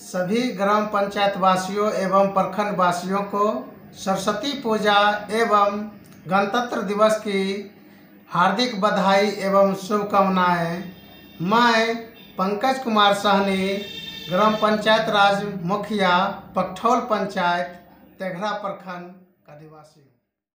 सभी ग्राम पंचायत वासियों एवं प्रखंड वासियों को सरस्वती पूजा एवं गणतंत्र दिवस की हार्दिक बधाई एवं शुभकामनाएँ। मैं पंकज कुमार साहनी, ग्राम पंचायत राज मुखिया पठौल पंचायत तेघरा प्रखंड का निवासी हूँ।